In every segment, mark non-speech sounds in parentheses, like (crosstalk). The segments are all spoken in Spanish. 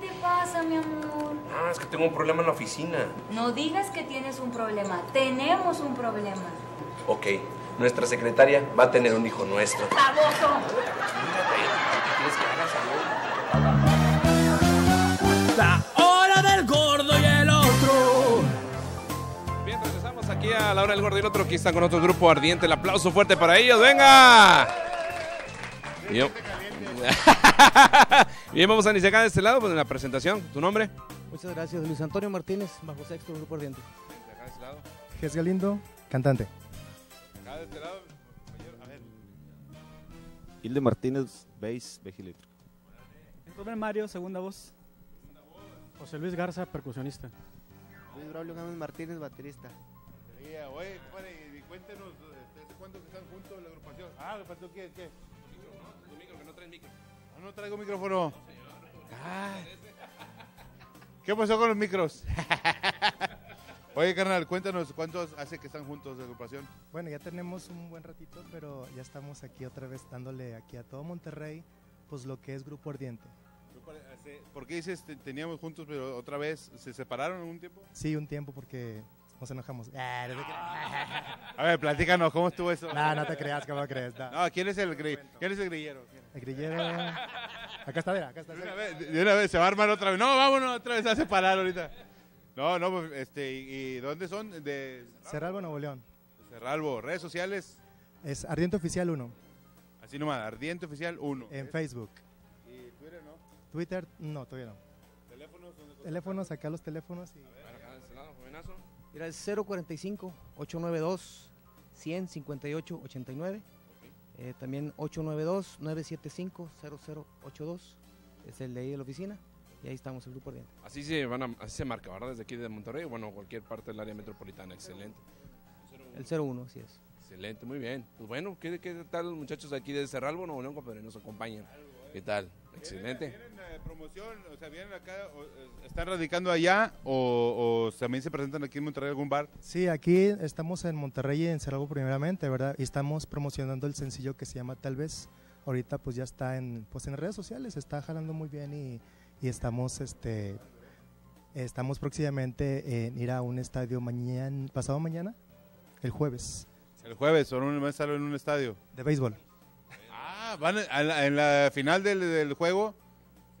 ¿Qué te pasa, mi amor? Ah, es que tengo un problema en la oficina. No digas que tienes un problema. Tenemos un problema. Ok, nuestra secretaria va a tener un hijo nuestro. ¡Baboso! ¿Qué quieres que haga, La hora del gordo y el otro. Bien, regresamos aquí a la hora del gordo y el otro. Aquí están con otro grupo ardiente. El aplauso fuerte para ellos. ¡Venga! Bien, (laughs) Bien vamos a iniciar acá de este lado pues, en la presentación. ¿Tu nombre? Muchas gracias, Luis Antonio Martínez, bajo sexto, Grupo Ardiente. Acá de este lado. Ges Galindo, cantante. Acá de este lado. compañero, A ver. Hilde Martínez, bass, Bejilitro. Rubén Mario, segunda voz. José Luis Garza, percusionista. Luis Braulio Gámez Martínez, baterista. Oye, compadre, cuéntenos, este, ¿hace cuánto que están juntos la agrupación? Ah, ¿le faltó qué? ¿Qué? Tu micro, que no traes micro. Ah, no traigo micrófono. Ay. ¿Qué pasó con los micros? (laughs) Oye, carnal, cuéntanos, ¿cuántos hace que están juntos la agrupación? Bueno, ya tenemos un buen ratito, pero ya estamos aquí otra vez dándole aquí a todo Monterrey, pues lo que es Grupo Ardiente. ¿Por qué dices te- teníamos juntos, pero otra vez se separaron en un tiempo? Sí, un tiempo porque nos enojamos. Ah, no, te creas. A ver, platícanos, ¿cómo estuvo eso? No, no te creas, ¿cómo crees? No. No, ¿quién es el, gri- ¿quién es el grillero? El grillero. Acá está, mira, acá está. De una, vez, de una vez se va a armar otra vez. No, vámonos otra vez a separar ahorita. No, no, pues, este, ¿y, dónde son? De Cerralbo, Nuevo León. Cerralbo, redes sociales, Es Ardiente Oficial 1 así nomás, Ardiente Oficial 1. en Facebook. Y Twitter, ¿no? Twitter, no, todavía no. Teléfonos, ¿dónde Teléfonos, acá los teléfonos. Y... Mira, es 045-892-158-89. Eh, también 892-975-0082. Es el de ahí de la oficina. Y ahí estamos, el Grupo Ardiente. Así se, van a- así se marca, ¿verdad? Desde aquí de Monterrey, bueno, cualquier parte del área metropolitana. Excelente. El 01, así es. Excelente, muy bien. Pues bueno, ¿qué, qué tal los muchachos de aquí de Cerralbo, Nuevo León, compadre? Nos acompañan. ¿Qué tal? Excelente. ¿Vienen eh, promoción? O sea, ¿vienen acá? o, eh, ¿Están radicando allá? O, o también se presentan aquí en Monterrey algún bar? Sí, aquí estamos en Monterrey y en Cerralbo primeramente, ¿verdad? Y estamos promocionando el sencillo que se llama Tal vez. Ahorita pues ya está en, pues en redes sociales, está jalando muy bien y, y estamos, este, estamos próximamente en ir a un estadio mañana, pasado mañana, el jueves, El jueves, o un mes en un estadio. de béisbol. Ah, van a la- en la final del, del juego.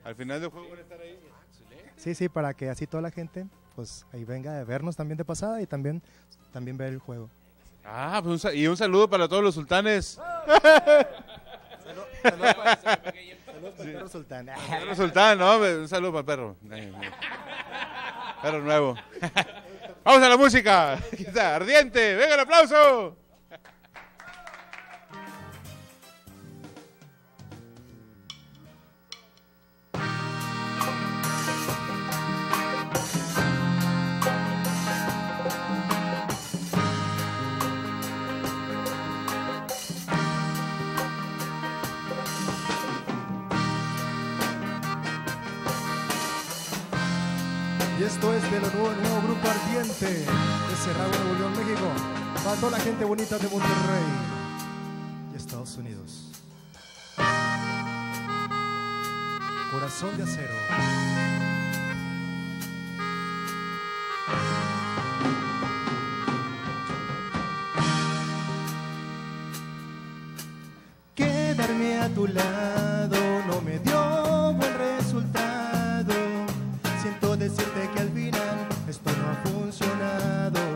Al final del juego van a estar ahí. Sí, sí, para que así toda la gente, pues ahí venga a vernos también de pasada y también, también ver el juego. Ah, pues un y un saludo para todos los sultanes. (laughs) Saludos para el perro sultán. Perro sultán, no, hombre, un saludo para el perro. Ay, no. Perro nuevo. (laughs) Vamos a la música. (laughs) Ardiente. Venga el aplauso. Y esto es de lo nuevo, nuevo grupo ardiente de Cerrado, Nuevo León, México. Para toda la gente bonita de Monterrey y Estados Unidos. Corazón de acero. Que al final esto no ha funcionado.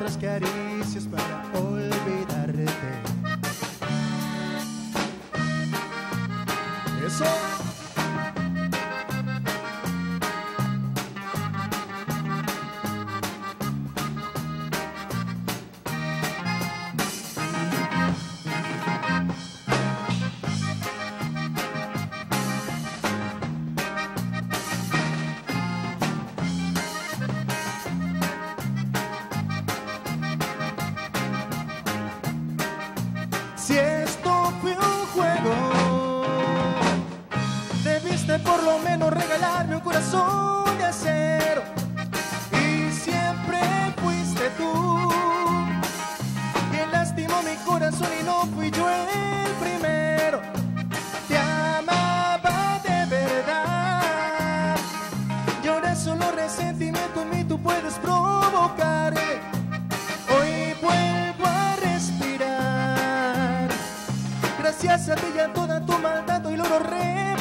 Otras caricias para olvidarte. Eso. Si esto fue un juego, debiste por lo menos regalarme un corazón de acero. Y siempre fuiste tú quien lastimó mi corazón y no fui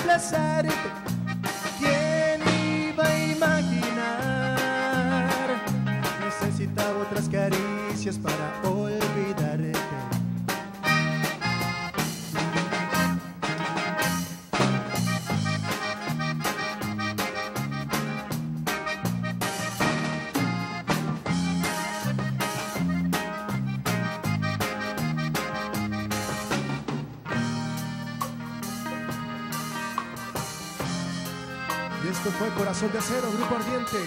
reemplazarte. ¿Quién Y esto fue Corazón de Acero, Grupo Ardiente.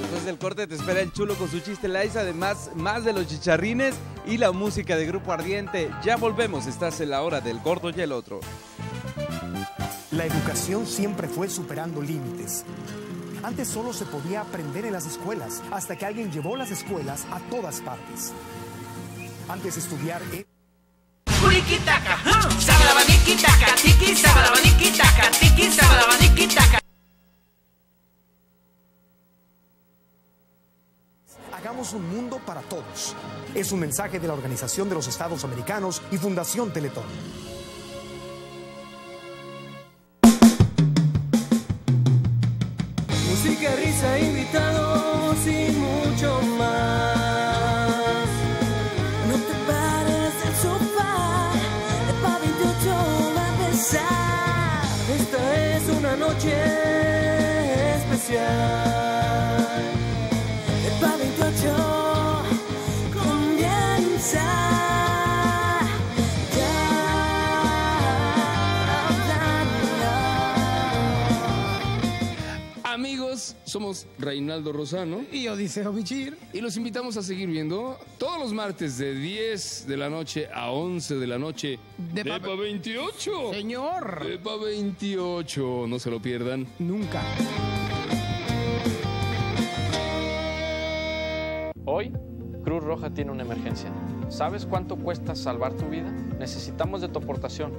Después del corte te espera el chulo con su chiste Lice, además más de los chicharrines y la música de Grupo Ardiente. Ya volvemos, estás en la hora del gordo y el otro. La educación siempre fue superando límites. Antes solo se podía aprender en las escuelas, hasta que alguien llevó las escuelas a todas partes. Antes estudiar e- era... Hagamos un mundo para todos. Es un mensaje de la Organización de los Estados Americanos y Fundación Teletón. Somos Reinaldo Rosano y Odiseo Bichir. Y los invitamos a seguir viendo todos los martes de 10 de la noche a 11 de la noche. De De pa- 28. Señor. Depa 28. No se lo pierdan. Nunca. Hoy, Cruz Roja tiene una emergencia. ¿Sabes cuánto cuesta salvar tu vida? Necesitamos de tu aportación.